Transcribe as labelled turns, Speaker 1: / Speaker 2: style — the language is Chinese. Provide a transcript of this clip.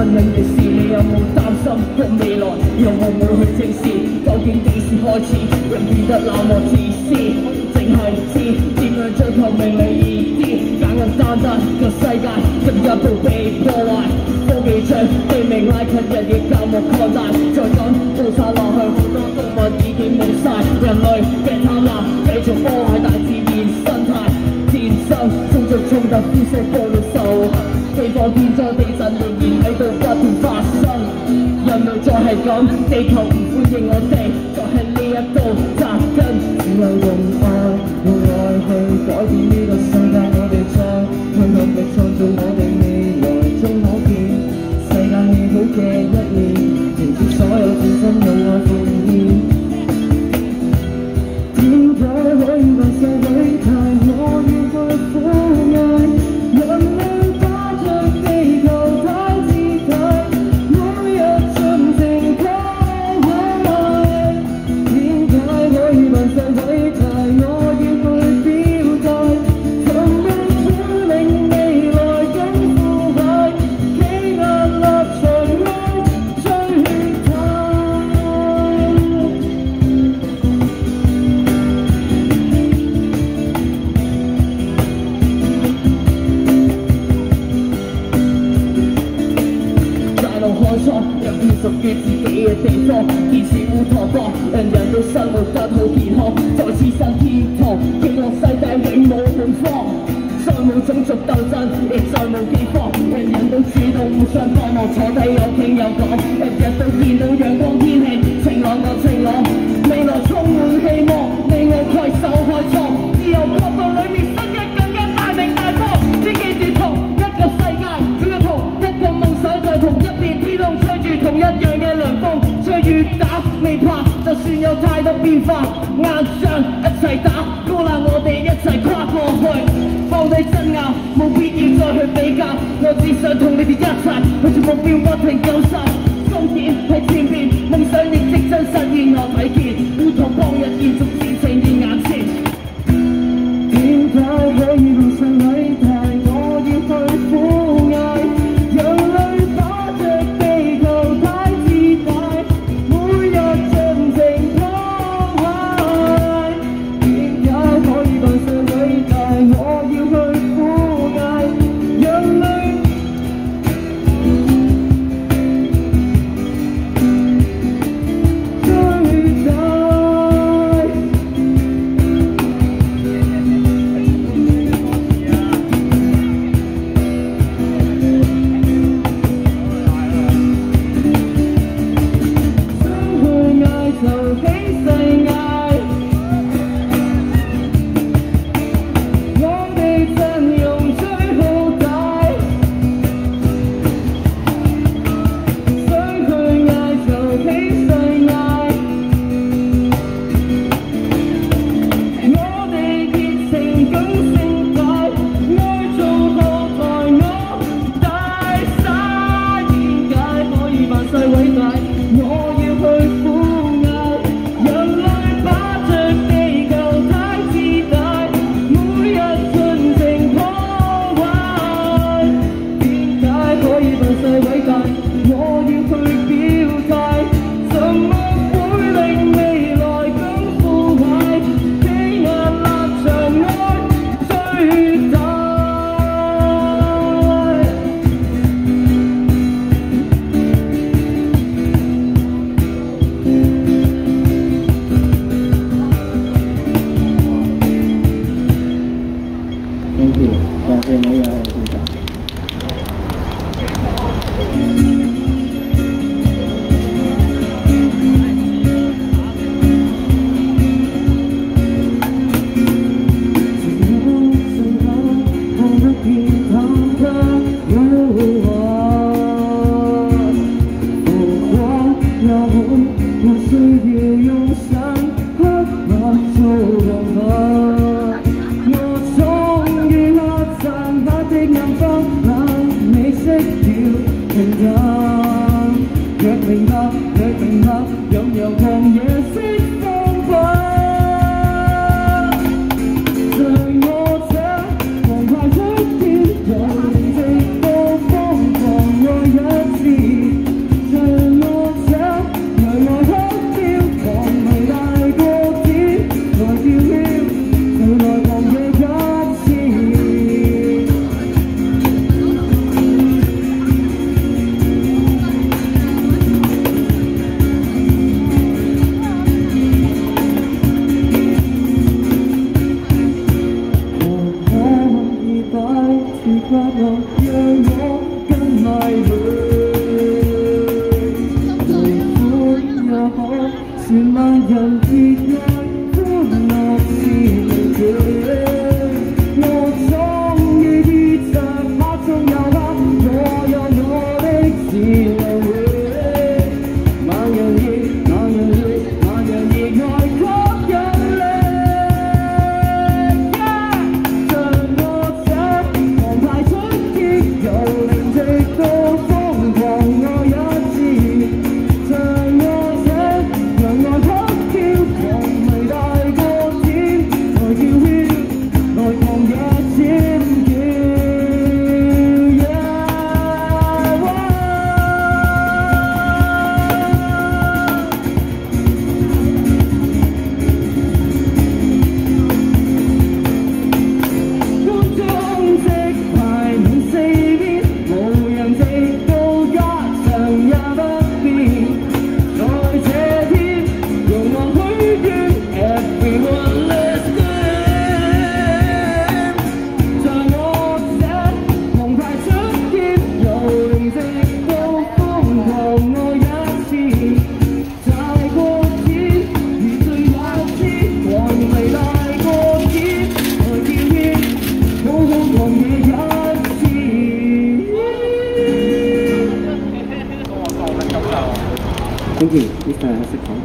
Speaker 1: 亲人的事，你有冇担心过未来？又我唔去正视？究竟几时开始？人变得冷漠自私，净系知点样追求名利意志，简简单单个世界进一步被破坏。科技将地未拉近，日夜教目扩大，再等暴杀落去，好多动物已经冇晒，人类嘅贪婪继续破坏大自然生态，战争冲着冲突，灰色。现在地震仍然喺度不断发生，人类再系咁，地球唔欢迎我哋，就喺呢一度扎根。只有用爱，用爱去改变呢个世界，我哋再去努力创造我有片屬於自己嘅地方，建設烏托邦，人人都生活得好健康，在此生天堂，希望世界永冇恐慌，再冇種族鬥爭，亦再冇饑荒，人人都主動互相幫忙，坐低有傾有講，日日都見到陽光天氣，晴朗我晴朗，未來充滿希望，化，硬仗一齐打，高冷我哋一齐跨过去，放低争拗，冇必要再去比较，我只想同你哋一齐，向住目标不停走實，終點喺前面，梦想亦即將實現，我睇见。乌托邦日延
Speaker 2: 续 you
Speaker 1: and I qua đó nhớ nhớ cơn mai vơi lời phút nhỏ xuyên mang dòng tin ที่วิสาหะ
Speaker 2: ของ